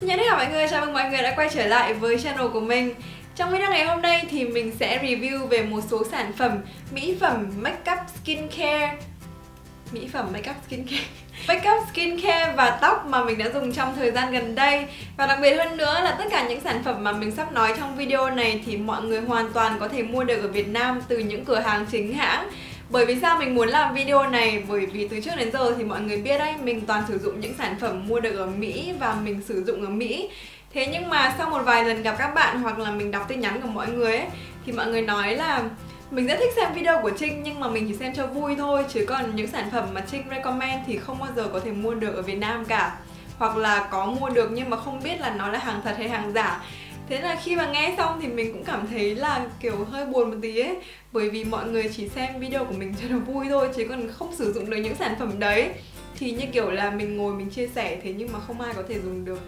Xin chào mọi người, chào mừng mọi người đã quay trở lại với channel của mình. Trong video ngày hôm nay thì mình sẽ review về một số sản phẩm mỹ phẩm make up skincare. Mỹ phẩm make up skincare. Makeup skincare và tóc mà mình đã dùng trong thời gian gần đây. Và đặc biệt hơn nữa là tất cả những sản phẩm mà mình sắp nói trong video này thì mọi người hoàn toàn có thể mua được ở Việt Nam từ những cửa hàng chính hãng bởi vì sao mình muốn làm video này? Bởi vì từ trước đến giờ thì mọi người biết đấy, Mình toàn sử dụng những sản phẩm mua được ở Mỹ và mình sử dụng ở Mỹ. Thế nhưng mà sau một vài lần gặp các bạn hoặc là mình đọc tin nhắn của mọi người ấy, Thì mọi người nói là mình rất thích xem video của Trinh nhưng mà mình chỉ xem cho vui thôi, Chứ còn những sản phẩm mà Trinh recommend thì không bao giờ có thể mua được ở Việt Nam cả. Hoặc là có mua được nhưng mà không biết là nó là hàng thật hay hàng giả. Thế là khi mà nghe xong thì mình cũng cảm thấy là kiểu hơi buồn một tí ấy. Bởi vì mọi người chỉ xem video của mình cho nó vui thôi, Chứ còn không sử dụng được những sản phẩm đấy. Thì như kiểu là mình ngồi mình chia sẻ thế nhưng mà không ai có thể dùng được.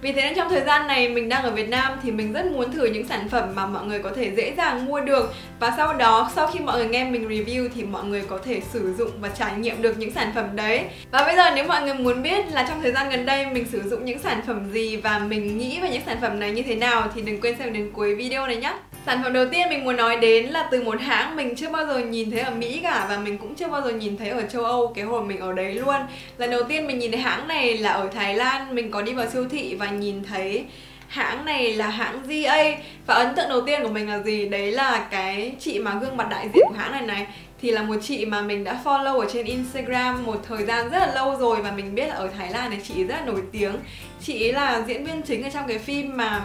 Vì thế nên trong thời gian này mình đang ở Việt Nam thì mình rất muốn thử những sản phẩm mà mọi người có thể dễ dàng mua được. Và sau đó, sau khi mọi người nghe mình review thì mọi người có thể sử dụng và trải nghiệm được những sản phẩm đấy. Và bây giờ nếu mọi người muốn biết là trong thời gian gần đây mình sử dụng những sản phẩm gì và mình nghĩ về những sản phẩm này như thế nào thì đừng quên xem đến cuối video này nhé Sản phẩm đầu tiên mình muốn nói đến là từ một hãng mình chưa bao giờ nhìn thấy ở Mỹ cả và mình cũng chưa bao giờ nhìn thấy ở châu Âu cái hồi mình ở đấy luôn. Lần đầu tiên mình nhìn thấy hãng này là ở Thái Lan, mình có đi vào siêu thị và nhìn thấy hãng này là hãng GA và ấn tượng đầu tiên của mình là gì? Đấy là cái chị mà gương mặt đại diện của hãng này này thì là một chị mà mình đã follow ở trên Instagram một thời gian rất là lâu rồi và mình biết là ở Thái Lan này chị rất là nổi tiếng. Chị là diễn viên chính ở trong cái phim mà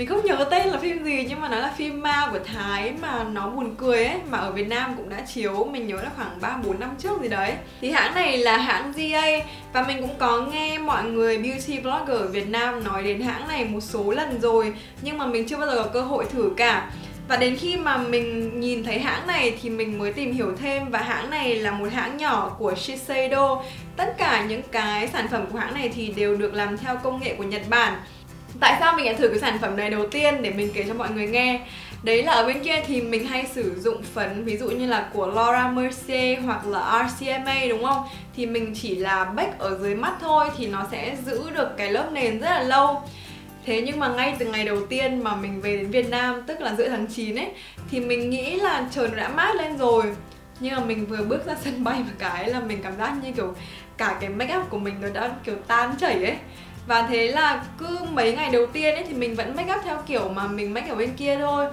mình không nhớ tên là phim gì, nhưng mà nó là phim ma của Thái mà nó buồn cười ấy, mà ở Việt Nam cũng đã chiếu, mình nhớ là khoảng 3 4 năm trước gì đấy. Thì hãng này là hãng GA và mình cũng có nghe mọi người beauty blogger ở Việt Nam nói đến hãng này một số lần rồi, nhưng mà mình chưa bao giờ có cơ hội thử cả. Và đến khi mà mình nhìn thấy hãng này thì mình mới tìm hiểu thêm, và hãng này là một hãng nhỏ của Shiseido. Tất cả những cái sản phẩm của hãng này thì đều được làm theo công nghệ của Nhật Bản Tại sao mình lại thử cái sản phẩm này đầu tiên để mình kể cho mọi người nghe? Đấy là ở bên kia thì mình hay sử dụng phấn, ví dụ như là của Laura Mercier hoặc là RCMA đúng không? Thì mình chỉ là bake ở dưới mắt thôi thì nó sẽ giữ được cái lớp nền rất là lâu. Thế nhưng mà ngay từ ngày đầu tiên mà mình về đến Việt Nam, tức là giữa tháng 9 ấy, Thì mình nghĩ là trời nó đã mát lên rồi. Nhưng mà mình vừa bước ra sân bay một cái là mình cảm giác như kiểu cả cái make up của mình nó đã kiểu tan chảy ấy và thế là cứ mấy ngày đầu tiên ấy thì mình vẫn make up theo kiểu mà mình make ở bên kia thôi.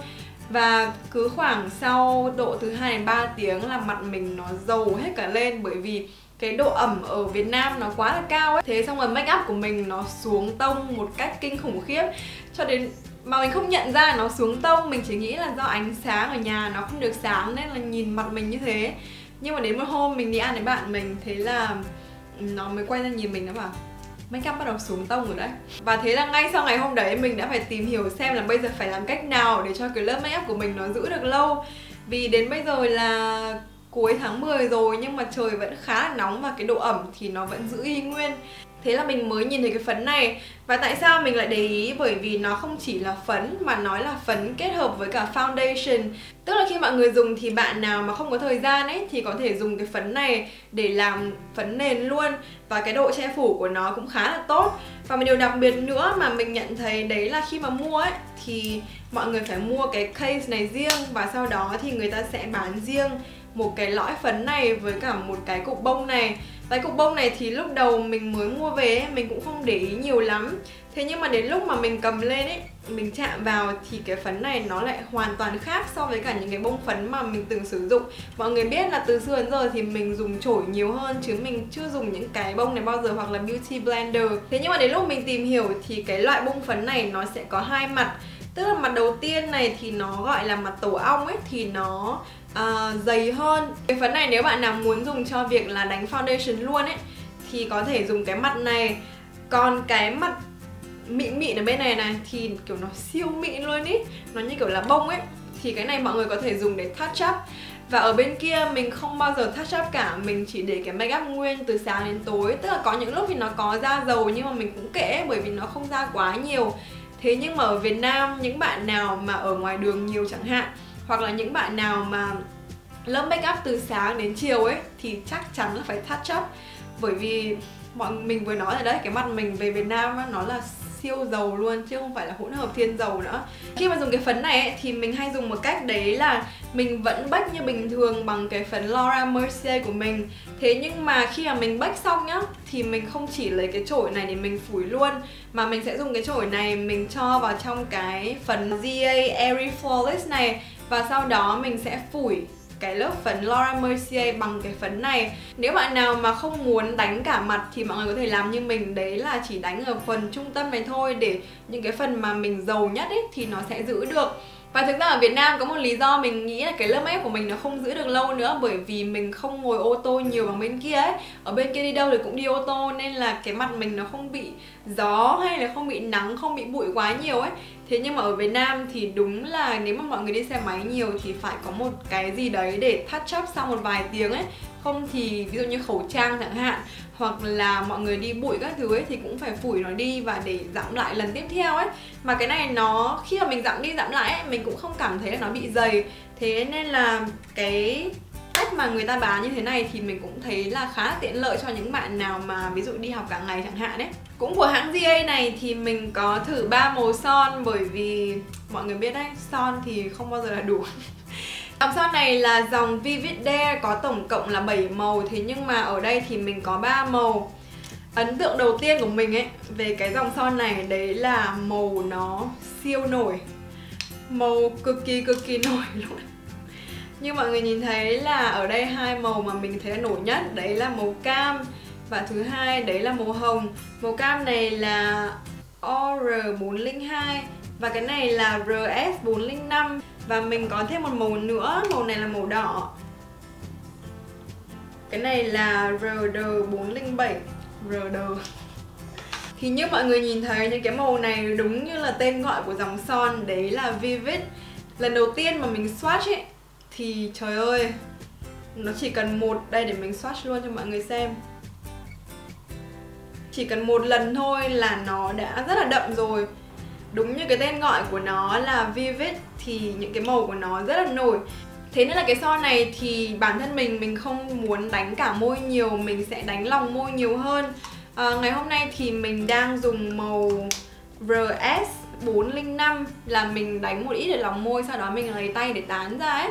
Và cứ khoảng sau độ thứ hai đến 3 tiếng là mặt mình nó dầu hết cả lên bởi vì cái độ ẩm ở Việt Nam nó quá là cao ấy. Thế xong rồi make up của mình nó xuống tông một cách kinh khủng khiếp. Cho đến mà mình không nhận ra nó xuống tông, Mình chỉ nghĩ là do ánh sáng ở nhà nó không được sáng nên là nhìn mặt mình như thế. Nhưng mà đến một hôm mình đi ăn với bạn mình, Thế là nó mới quay ra nhìn mình nó bảo make up bắt đầu xuống tông rồi đấy. Và thế là ngay sau ngày hôm đấy, mình đã phải tìm hiểu xem là bây giờ phải làm cách nào để cho cái lớp make up của mình nó giữ được lâu. Vì đến bây giờ là cuối tháng 10 rồi, nhưng mà trời vẫn khá là nóng và cái độ ẩm thì nó vẫn giữ y nguyên. Thế là mình mới nhìn thấy cái phấn này. Và tại sao mình lại để ý? Bởi vì nó không chỉ là phấn, mà nó là phấn kết hợp với cả foundation. Tức là khi mọi người dùng thì bạn nào mà không có thời gian ấy, Thì có thể dùng cái phấn này để làm phấn nền luôn. Và cái độ che phủ của nó cũng khá là tốt. Và một điều đặc biệt nữa mà mình nhận thấy đấy là khi mà mua ấy, Thì mọi người phải mua cái case này riêng. Và sau đó thì người ta sẽ bán riêng một cái lõi phấn này với cả một cái cục bông này. Váy cục bông này thì lúc đầu mình mới mua về ấy, mình cũng không để ý nhiều lắm. Thế nhưng mà đến lúc mà mình cầm lên ấy Mình chạm vào thì cái phấn này nó lại hoàn toàn khác so với cả những cái bông phấn mà mình từng sử dụng. Mọi người biết là từ xưa đến giờ thì mình dùng chổi nhiều hơn Chứ mình chưa dùng những cái bông này bao giờ hoặc là beauty blender. Thế nhưng mà đến lúc mình tìm hiểu thì cái loại bông phấn này nó sẽ có hai mặt. Tức là mặt đầu tiên này thì nó gọi là mặt tổ ong ấy Thì nó uh, dày hơn. Cái phấn này nếu bạn nào muốn dùng cho việc là đánh foundation luôn ấy Thì có thể dùng cái mặt này. Còn cái mặt mịn mịn ở bên này này thì kiểu nó siêu mịn luôn ý. Nó như kiểu là bông ấy. Thì cái này mọi người có thể dùng để touch up. Và ở bên kia mình không bao giờ touch up cả. Mình chỉ để cái make up nguyên từ sáng đến tối. Tức là có những lúc thì nó có da dầu nhưng mà mình cũng kệ bởi vì nó không ra quá nhiều. Thế nhưng mà ở Việt Nam những bạn nào mà ở ngoài đường nhiều chẳng hạn hoặc là những bạn nào mà lớp make up từ sáng đến chiều ấy thì chắc chắn là phải touch up. Bởi vì mọi mình vừa nói rồi đấy cái mặt mình về Việt Nam nó là siêu dầu luôn chứ không phải là hỗn hợp thiên dầu nữa. Khi mà dùng cái phấn này ấy, thì mình hay dùng một cách đấy là mình vẫn bách như bình thường bằng cái phấn Laura Mercier của mình. Thế nhưng mà khi mà mình bách xong nhá thì mình không chỉ lấy cái chổi này để mình phủi luôn mà mình sẽ dùng cái chổi này mình cho vào trong cái phấn GA Airy Flawless này và sau đó mình sẽ phủi cái lớp phấn Laura Mercier bằng cái phấn này. Nếu bạn nào mà không muốn đánh cả mặt thì mọi người có thể làm như mình. Đấy là chỉ đánh ở phần trung tâm này thôi. Để những cái phần mà mình giàu nhất ấy, thì nó sẽ giữ được và thực ra ở Việt Nam có một lý do mình nghĩ là cái lớp ép của mình nó không giữ được lâu nữa bởi vì mình không ngồi ô tô nhiều bằng bên kia ấy. Ở bên kia đi đâu thì cũng đi ô tô nên là cái mặt mình nó không bị gió hay là không bị nắng, không bị bụi quá nhiều ấy. Thế nhưng mà ở Việt Nam thì đúng là nếu mà mọi người đi xe máy nhiều thì phải có một cái gì đấy để touch up sau một vài tiếng ấy không thì ví dụ như khẩu trang chẳng hạn, hoặc là mọi người đi bụi các thứ ấy thì cũng phải phủi nó đi và để giảm lại lần tiếp theo ấy. Mà cái này nó, khi mà mình giảm đi giảm lại ấy, mình cũng không cảm thấy là nó bị dày. Thế nên là cái cách mà người ta bán như thế này thì mình cũng thấy là khá là tiện lợi cho những bạn nào mà ví dụ đi học cả ngày chẳng hạn ấy. Cũng của hãng GA này thì mình có thử ba màu son bởi vì, mọi người biết đấy, son thì không bao giờ là đủ. Dòng son này là dòng Vivid Dare có tổng cộng là 7 màu, Thế nhưng mà ở đây thì mình có 3 màu. Ấn tượng đầu tiên của mình ấy, về cái dòng son này, đấy là màu nó siêu nổi. Màu cực kỳ cực kỳ nổi luôn. Như mọi người nhìn thấy là ở đây hai màu mà mình thấy là nổi nhất, Đấy là màu cam. Và thứ hai, đấy là màu hồng. Màu cam này là OR402 Và cái này là RS405 và mình có thêm một màu nữa, màu này là màu đỏ. Cái này là RD407 RD Thì như mọi người nhìn thấy những cái màu này đúng như là tên gọi của dòng son Đấy là Vivid. Lần đầu tiên mà mình swatch ấy Thì trời ơi Nó chỉ cần một, đây để mình swatch luôn cho mọi người xem. Chỉ cần một lần thôi là nó đã rất là đậm rồi. Đúng như cái tên gọi của nó là Vivid thì những cái màu của nó rất là nổi. Thế nên là cái son này thì bản thân mình mình không muốn đánh cả môi nhiều Mình sẽ đánh lòng môi nhiều hơn. À, Ngày hôm nay thì mình đang dùng màu RS 405 là mình đánh một ít để lòng môi sau đó mình lấy tay để tán ra ấy.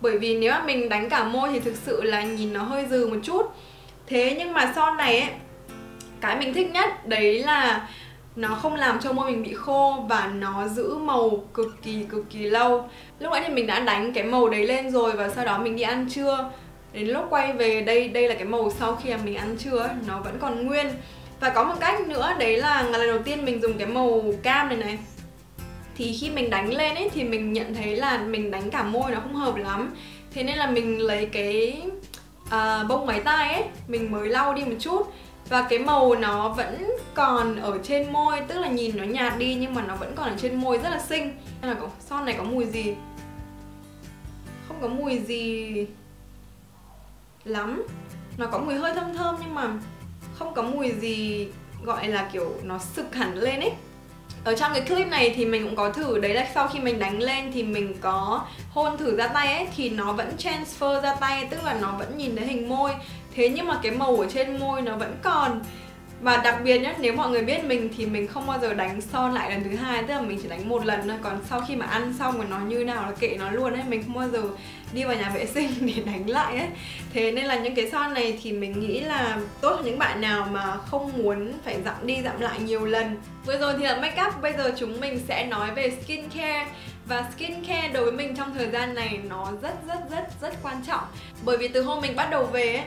Bởi vì nếu mà mình đánh cả môi thì thực sự là nhìn nó hơi dừ một chút. Thế nhưng mà son này ấy cái mình thích nhất đấy là nó không làm cho môi mình bị khô và nó giữ màu cực kỳ cực kỳ lâu. Lúc nãy thì mình đã đánh cái màu đấy lên rồi và sau đó mình đi ăn trưa. Đến lúc quay về đây đây là cái màu sau khi mà mình ăn trưa ấy, nó vẫn còn nguyên. Và có một cách nữa đấy là lần đầu tiên mình dùng cái màu cam này này. Thì khi mình đánh lên ấy thì mình nhận thấy là mình đánh cả môi nó không hợp lắm. Thế nên là mình lấy cái uh, bông máy tay ấy mình mới lau đi một chút và cái màu nó vẫn còn ở trên môi, tức là nhìn nó nhạt đi nhưng mà nó vẫn còn ở trên môi rất là xinh. Nên là son này có mùi gì? Không có mùi gì lắm. Nó có mùi hơi thơm thơm nhưng mà không có mùi gì gọi là kiểu nó sực hẳn lên ấy ở trong cái clip này thì mình cũng có thử, đấy là sau khi mình đánh lên thì mình có hôn thử ra tay ấy, thì nó vẫn transfer ra tay, tức là nó vẫn nhìn thấy hình môi. Thế nhưng mà cái màu ở trên môi nó vẫn còn và đặc biệt nhất nếu mọi người biết mình thì mình không bao giờ đánh son lại lần thứ hai, tức là mình chỉ đánh một lần thôi. Còn sau khi mà ăn xong rồi nó như nào là kệ nó luôn ấy, mình không bao giờ đi vào nhà vệ sinh để đánh lại ấy. Thế nên là những cái son này thì mình nghĩ là tốt cho những bạn nào mà không muốn phải dặm đi dặm lại nhiều lần. Vừa rồi thì là make up, bây giờ chúng mình sẽ nói về skin care và skin care đối với mình trong thời gian này nó rất rất rất rất quan trọng. Bởi vì từ hôm mình bắt đầu về ấy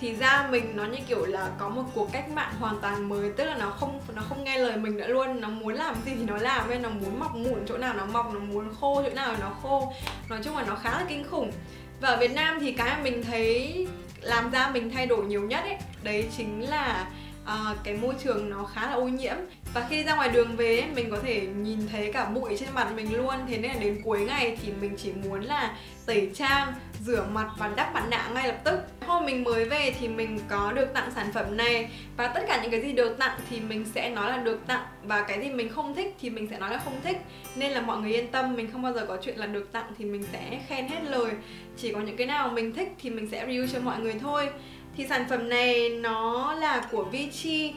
thì da mình nó như kiểu là có một cuộc cách mạng hoàn toàn mới, tức là nó không nó không nghe lời mình nữa luôn. Nó muốn làm gì thì nó làm nên nó muốn mọc mụn chỗ nào nó mọc, nó muốn khô chỗ nào nó khô. Nói chung là nó khá là kinh khủng. Và ở Việt Nam thì cái mà mình thấy, làm da mình thay đổi nhiều nhất ấy, đấy chính là uh, cái môi trường nó khá là ô nhiễm. Và khi ra ngoài đường về mình có thể nhìn thấy cả bụi trên mặt mình luôn. Thế nên là đến cuối ngày thì mình chỉ muốn là tẩy trang rửa mặt và đắp mặt nạ ngay lập tức. Hôm mình mới về thì mình có được tặng sản phẩm này. Và tất cả những cái gì được tặng thì mình sẽ nói là được tặng. Và cái gì mình không thích thì mình sẽ nói là không thích. Nên là mọi người yên tâm mình không bao giờ có chuyện là được tặng thì mình sẽ khen hết lời. Chỉ có những cái nào mình thích thì mình sẽ review cho mọi người thôi thì sản phẩm này nó là của Vichy.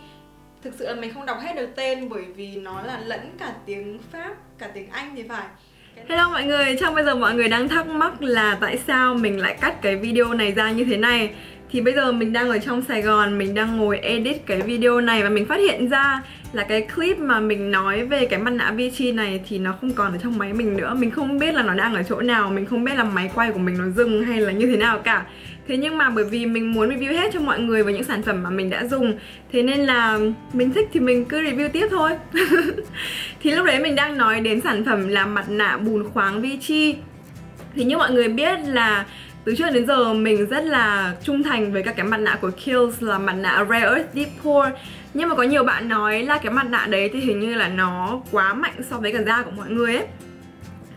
Thực sự là mình không đọc hết được tên bởi vì nó là lẫn cả tiếng Pháp, cả tiếng Anh thì phải. Hello mọi người, chắc bây giờ mọi người đang thắc mắc là tại sao mình lại cắt cái video này ra như thế này? Thì bây giờ mình đang ở trong Sài Gòn, mình đang ngồi edit cái video này và mình phát hiện ra là cái clip mà mình nói về cái mặt nạ Vichy này thì nó không còn ở trong máy mình nữa. Mình không biết là nó đang ở chỗ nào, mình không biết là máy quay của mình nó dừng hay là như thế nào cả. Thế nhưng mà bởi vì mình muốn review hết cho mọi người về những sản phẩm mà mình đã dùng, Thế nên là mình thích thì mình cứ review tiếp thôi. Thì lúc đấy mình đang nói đến sản phẩm là mặt nạ bùn khoáng Vichy Thì như mọi người biết là từ trước đến giờ mình rất là trung thành với các cái mặt nạ của Kiehl's là mặt nạ Rare Earth Deep Pore. Nhưng mà có nhiều bạn nói là cái mặt nạ đấy thì hình như là nó quá mạnh so với cả da của mọi người ấy.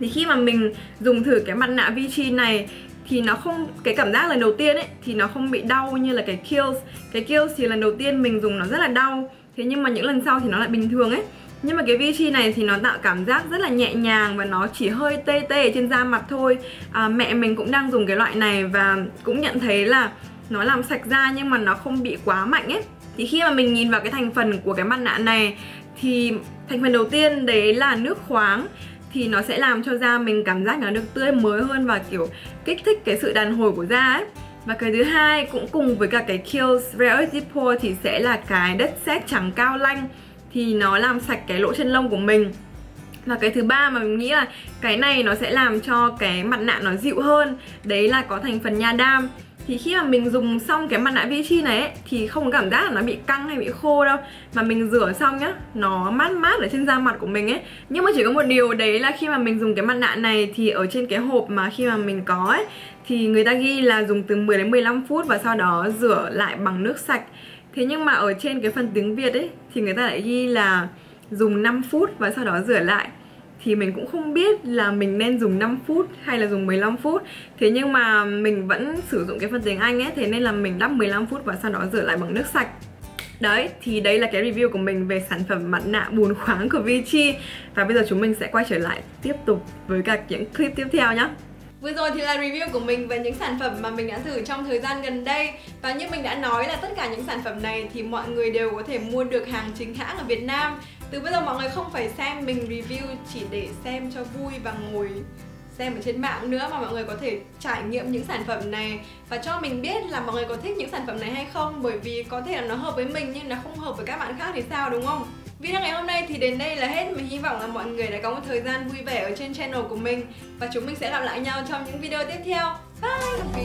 Thì khi mà mình dùng thử cái mặt nạ Vichy này thì nó không cái cảm giác lần đầu tiên ấy thì nó không bị đau như là cái kills cái kills thì lần đầu tiên mình dùng nó rất là đau. Thế nhưng mà những lần sau thì nó lại bình thường ấy. Nhưng mà cái Vichy này thì nó tạo cảm giác rất là nhẹ nhàng và nó chỉ hơi tê tê trên da mặt thôi. À, Mẹ mình cũng đang dùng cái loại này và cũng nhận thấy là nó làm sạch da nhưng mà nó không bị quá mạnh ấy. Thì khi mà mình nhìn vào cái thành phần của cái mặt nạ này thì thành phần đầu tiên đấy là nước khoáng thì nó sẽ làm cho da mình cảm giác nó được tươi mới hơn và, kiểu, kích thích cái sự đàn hồi của da ấy. Và cái thứ hai cũng cùng với cả cái Kiehl's Rare Deep Pore thì sẽ là cái đất sét trắng cao lanh, thì nó làm sạch cái lỗ chân lông của mình. Và cái thứ ba mà mình nghĩ là cái này nó sẽ làm cho cái mặt nạ nó dịu hơn, Đấy là có thành phần nha đam thì khi mà mình dùng xong cái mặt nạ Vichy này ấy, thì không có cảm giác là nó bị căng hay bị khô đâu. Mà mình rửa xong nhá nó mát mát ở trên da mặt của mình ấy. Nhưng mà chỉ có một điều đấy là khi mà mình dùng cái mặt nạ này thì ở trên cái hộp mà khi mà mình có ấy thì người ta ghi là dùng từ 10 đến 15 phút và sau đó rửa lại bằng nước sạch. Thế nhưng mà ở trên cái phần tiếng Việt ấy thì người ta lại ghi là dùng 5 phút và sau đó rửa lại thì mình cũng không biết là mình nên dùng 5 phút hay là dùng 15 phút. Thế nhưng mà mình vẫn sử dụng cái phần tiếng Anh ấy Thế nên là mình đắp 15 phút và sau đó rửa lại bằng nước sạch. Đấy, thì đây là cái review của mình về sản phẩm mặt nạ bùn khoáng của Vichy. Và bây giờ chúng mình sẽ quay trở lại tiếp tục với các những clip tiếp theo nhé Vừa rồi thì là review của mình về những sản phẩm mà mình đã thử trong thời gian gần đây. Và như mình đã nói là tất cả những sản phẩm này thì mọi người đều có thể mua được hàng chính hãng ở Việt Nam từ bây giờ mọi người không phải xem mình review chỉ để xem cho vui và ngồi xem ở trên mạng nữa mà mọi người có thể trải nghiệm những sản phẩm này và cho mình biết là mọi người có thích những sản phẩm này hay không, bởi vì có thể là nó hợp với mình nhưng nó không hợp với các bạn khác thì sao, đúng không? Video ngày hôm nay thì đến đây là hết Mình hy vọng là mọi người đã có một thời gian vui vẻ ở trên channel của mình Và chúng mình sẽ gặp lại nhau trong những video tiếp theo Bye!